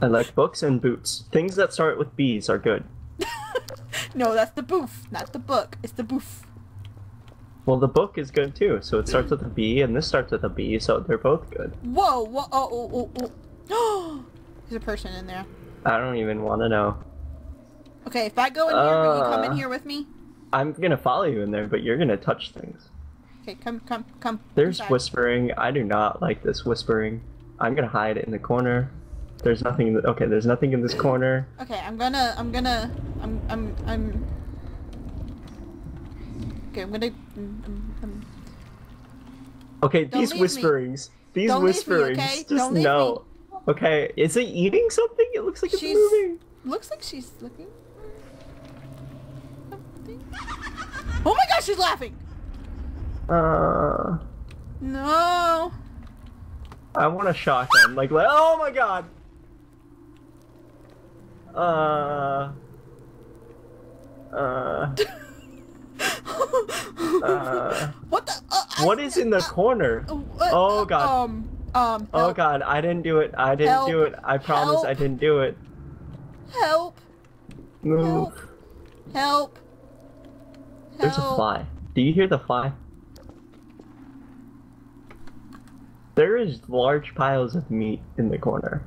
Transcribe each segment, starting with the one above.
I like books and boots. Things that start with B's are good. No, that's the boof, not the book. It's the boof. Well, the book is good too. So it starts with a B, and this starts with a B, so they're both good. Whoa, whoa, oh, oh, oh, oh. There's a person in there. I don't even want to know. Okay, if I go in here, will you come in Uh. here with me? I'm gonna follow you in there, but you're gonna touch things. Okay, come, come, come. There's inside. whispering. I do not like this whispering. I'm gonna hide in the corner. There's nothing. That, okay, there's nothing in this corner. Okay, I'm gonna, I'm gonna, I'm, I'm, I'm. Okay, I'm gonna. mm, mm. Okay, Don't these leave me. whisperings. These Don't leave me, whisperings. okay? Just Don't no. Okay, is it eating something? It looks like it's She's- moving. Looks like she's looking. for something. Oh my gosh, she's laughing! Uh, No. I want a shotgun. Like, like, oh my god. Uh. Uh. Uh. what the? Uh, I- What is in the corner? uh, what- Oh, uh, God. Um. Um. Oh god, I didn't do it. I didn't Help. do it. I promise I didn't do it. Help! Move. Help! Help! There's a fly. Do you hear the fly? There is large piles of meat in the corner.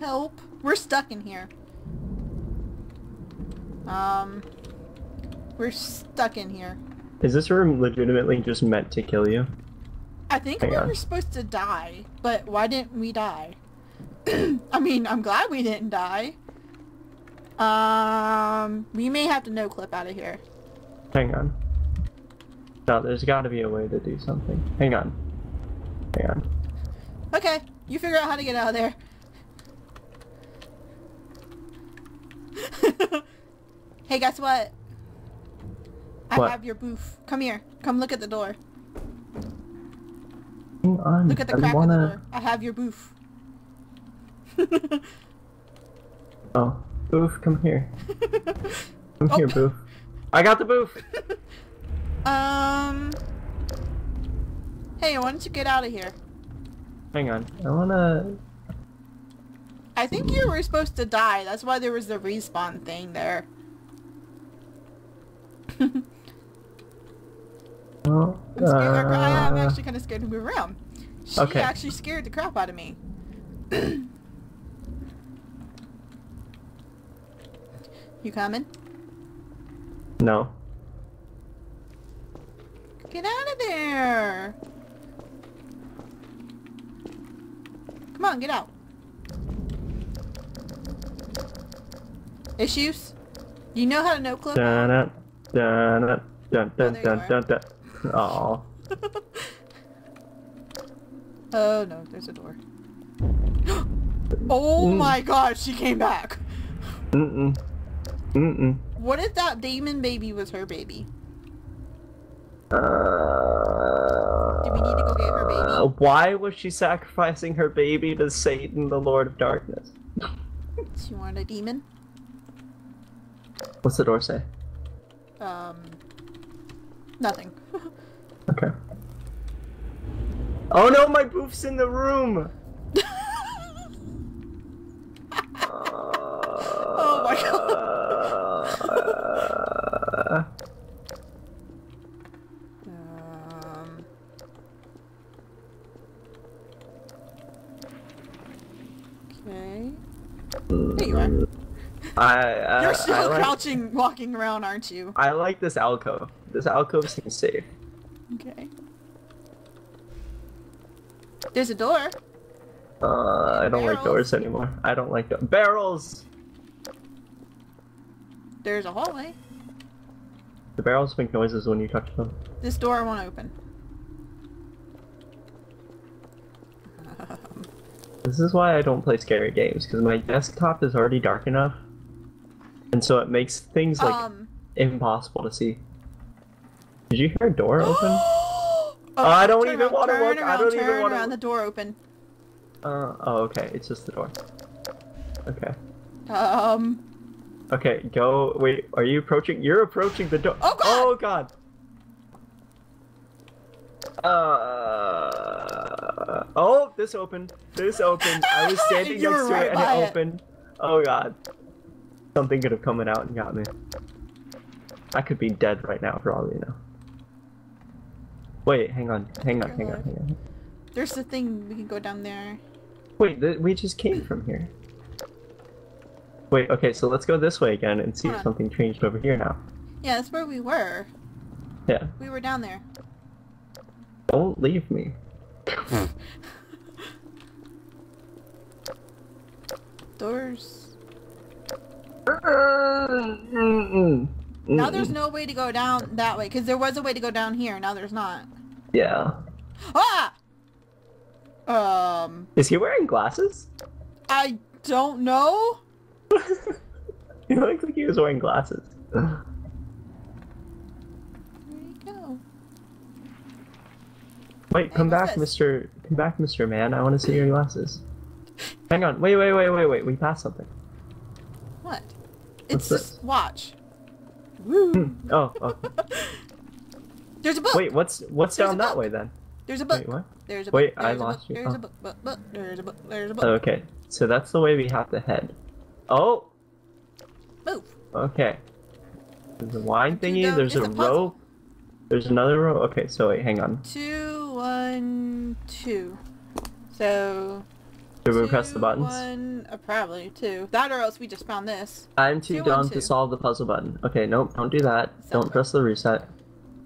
Help! We're stuck in here. Um. We're stuck in here. Is this room legitimately just meant to kill you? I think Hang we on. were supposed to die, but why didn't we die? I mean, I'm glad we didn't die. Um, we may have to no clip out of here. Hang on. No, there's gotta be a way to do something. Hang on. Hang on. Okay, you figure out how to get out of there. Hey, guess what? I have your booth. Come here. Come look at the door. On. Look at the I crack wanna... of the door. I have your booth. Oh. Boof, come here. Come Oh. here, Boof. I got the boof! um. Hey, why don't you get out of here? Hang on. I wanna... I think you were supposed to die. That's why there was the respawn thing there. I'm Oh, scared. or I am uh, actually kind of scared to move around. She Okay. actually scared the crap out of me. you coming? No. Get out of there! Come on, get out. Issues? You know how to no clip? Dun dun dun dun dun Oh, dun dun dun. Aw. oh no, there's a door. oh Mm. my god, she came back. Mm-mm. Mm-mm. What if that demon baby was her baby? Uh, Do we need to go get her baby? Why was she sacrificing her baby to Satan, the Lord of Darkness? She wanted a demon? What's the door say? Um, nothing. Okay. Oh no, my boof's in the room! Oh my god. um, okay. There you are. I, I, You're still like, crouching, walking around, aren't you? I like this alcove. This alcove seems safe. Okay. There's a door. Uh, I don't like doors anymore. I don't like barrels. There's a hallway. The barrels make noises when you touch them. This door won't open. This is why I don't play scary games because my desktop is already dark enough, and so it makes things like um. impossible to see. Did you hear a door open? oh, I don't even around, wanna turn look, I around, don't even wanna around. The door open. Uh, oh, okay. It's just the door. Okay. Um. Okay, go. Wait, are you approaching? You're approaching the door. Oh, God! Oh god! Uh. Oh, Oh, this opened. This opened. I was standing next to right it and it it. opened. Oh god. Something could have come out and got me. I could be dead right now for all you know. Wait, hang on, hang on, hang on, hang on. There's the thing. We can go down there. Wait, th- we just came from here. Wait, okay, so let's go this way again and see Hold if something changed over here now. Yeah, that's where we were. Yeah. We were down there. Don't leave me. Doors. Now there's no way to go down that way because there was a way to go down here. Now there's not. Yeah. Ah. Um. Is he wearing glasses? I don't know. he looked like he was wearing glasses. You go? Wait, Hey, come back, this? Mr. Come back, Mr. Man. I want to see your glasses. Hang on. Wait, wait, wait, wait, wait. We passed something. What's It's just watch. Woo. Hmm. Oh, oh. There's a book. Wait, what's what's There's down that way then? There's a book. Wait, what? There's a Wait, book. I There's a lost book. you. There's Oh. a book. Book. Book. There's a book. There's a book. Okay, so that's the way we have to head. Oh, Move. okay. There's a wine thingy. There's a rope. There's another rope. Okay, so wait, hang on. Two, one, two. So. Should we press the buttons? One, uh, probably two. That or else we just found this. I'm too Two, dumb one, to solve the puzzle button. Okay, nope, don't do that. Sounds don't press the reset.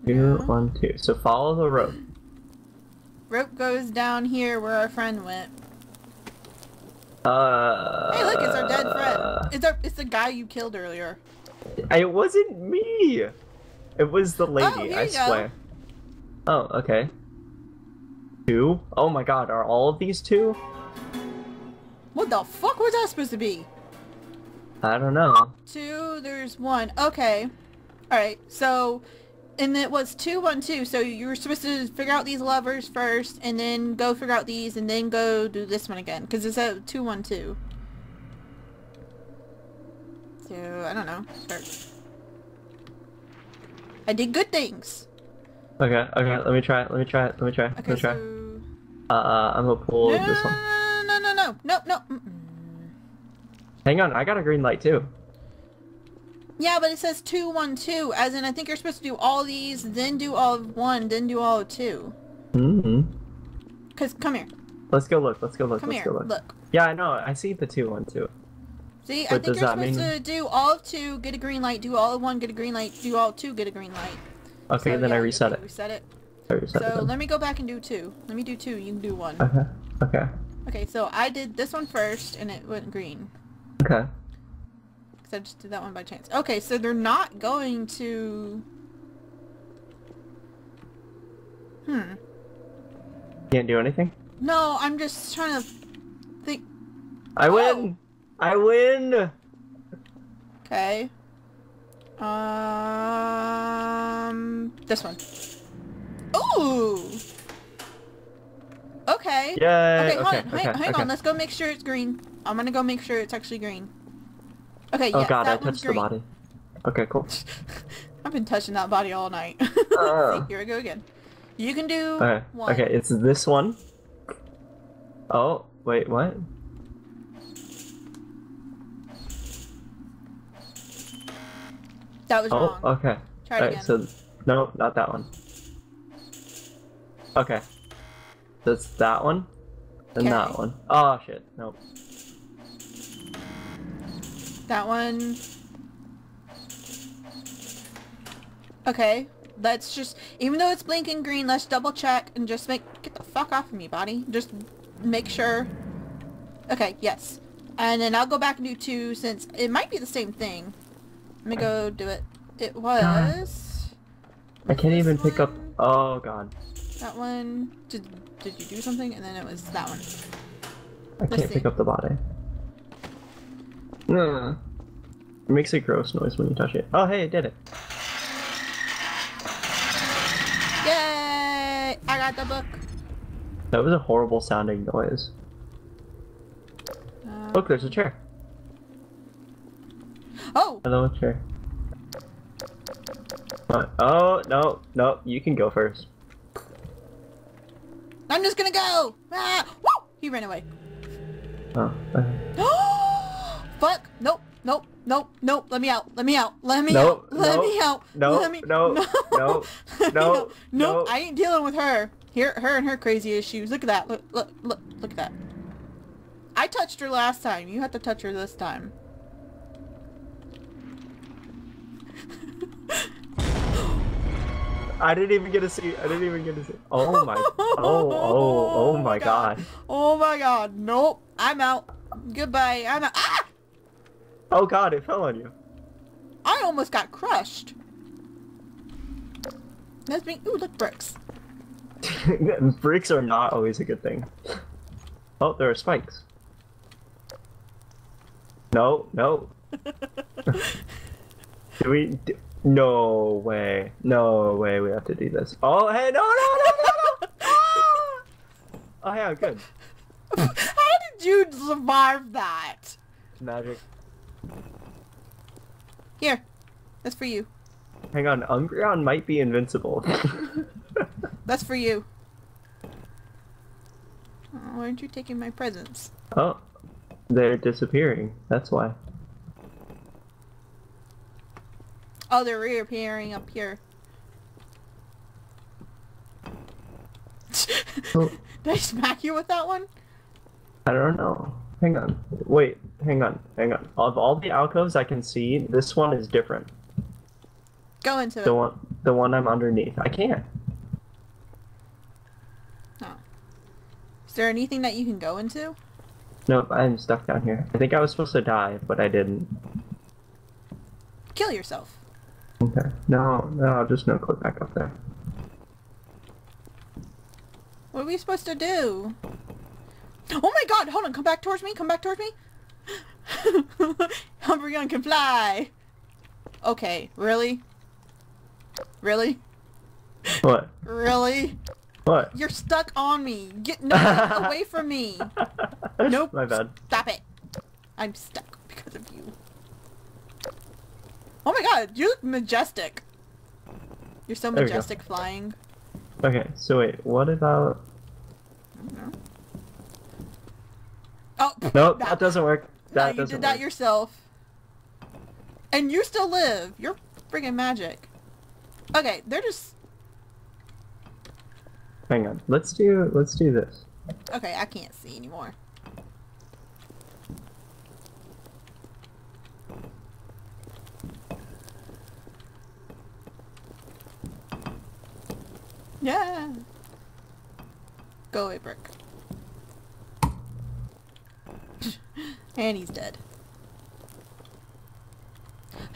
Two, No. one, two. So follow the rope. Rope goes down here where our friend went. Uh. Hey, look, it's our dead friend. It's our, it's the guy you killed earlier. It wasn't me. It was the lady. Oh, I you go. swear. Oh, okay. Two. Oh my God, are all of these two? What the fuck was that supposed to be? I don't know. Two, there's one. Okay. Alright, so, and it was two, one, two, so you were supposed to figure out these levers first, and then go figure out these, and then go do this one again, because it's at two, one, two. So, I don't know. Start. I did good things. Okay, okay. Let me try it. Let me try it. Let me try. it, Let me try. so... Uh, uh, I'm gonna pull No, this one. No, no, no, no, no, no. Mm-mm. Hang on, I got a green light too. Yeah, but it says two, one, two, as in I think you're supposed to do all these, then do all of one, then do all of two. hmm Cause come here, Let's go look. Let's go look. come let's here, go look. look. Yeah, I know. I see the two one too. See, I think you're supposed mean- to do all of two, get a green light, do all of one, get a green light, do all of two, get a green light. Okay, So, then I reset it. Reset it. I reset it. So then. let me go back and do two. Let me do two, you can do one. Okay. Okay. Okay, so I did this one first, and it went green. Okay. Because I just did that one by chance. Okay, so they're not going to... Hmm. Can't do anything. No, I'm just trying to think... I Oh. win. I win. Okay. Um, this one. Ooh. Okay. Yay. Okay, hold okay. on. Okay. hang, hang okay. on. Let's go make sure it's green. I'm gonna go make sure it's actually green. Okay. Oh yes, god, I that one's touched the green. body. Okay, cool. I've been touching that body all night. Oh. See, here we go again. You can do Okay. one. Okay, it's this one. Oh, wait, what? That was Oh, wrong. okay. Try it Alright, again. so no, not that one. Okay. That's that one. And that Okay. one. Oh shit. Nope. That one. Okay, let's just, even though it's blinking green, let's double check and just make, get the fuck off of me, body. Just make sure. Okay, yes. And then I'll go back and do two since it might be the same thing. Let me go do it. It was I can't even pick up oh god. that one. Did, did you do something? And then it was that one. I Let's can't pick up the body. No. It makes a gross noise when you touch it. Oh hey, I did it. Yay! I got the book. That was a horrible sounding noise. Uh, Look, there's a chair. Oh! Hello, chair. What? Oh, no, no, you can go first. I'm just gonna go! Ah! Woo! He ran away. Oh. Fuck! Nope, nope, nope, nope. Let me out. Let me out. Let me No, out. Let no, me out. no, Let me... no, no, me no. Nope, no. I ain't dealing with her. Here, her and her crazy issues. Look at that. Look, look, look, look at that. I touched her last time. You have to touch her this time. I didn't even get to see. I didn't even get to see. Oh my. Oh oh oh my god. Oh my god. Nope. I'm out. Goodbye. I'm out. Ah! Oh god, it fell on you. I almost got crushed. That's me. Ooh, look, bricks. Bricks are not always a good thing. Oh, there are spikes. No, no. do we? Do, no way. No way. We have to do this. Oh, hey, no, no, no, no, no! Oh, yeah, good. How did you survive that? Magic. Here. That's for you. Hang on, Umbreon might be invincible. That's for you. Why aren't you taking my presents? oh, they're disappearing. That's why. Oh, they're reappearing up here. Oh. Did I smack you with that one? I don't know. Hang on. Wait, hang on, hang on. Of all the alcoves I can see, this one is different. Go into The it. one, the one I'm underneath. I can't. Oh. Is there anything that you can go into? Nope, I'm stuck down here. I think I was supposed to die, but I didn't. Kill yourself. Okay. No, no, just no clip back up there. What are we supposed to do? Oh my god, hold on, come back towards me, come back towards me. Umbreon can fly. Okay, really? Really? What? Really? What? You're stuck on me. Get no away from me. Nope. My bad. Stop it. I'm stuck because of you. Oh my god, you look majestic. You're so There we go. majestic flying. Okay, so wait, what about... I don't know. Oh, Nope, no. that doesn't work. No, That you doesn't did that work. yourself. And you still live. You're friggin' magic. Okay, they're just... Hang on. Let's do, let's do this. Okay, I can't see anymore. Yeah. Go away, Brick. and he's dead.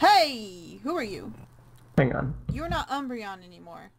Hey! Who are you? Hang on. You're not Umbreon anymore.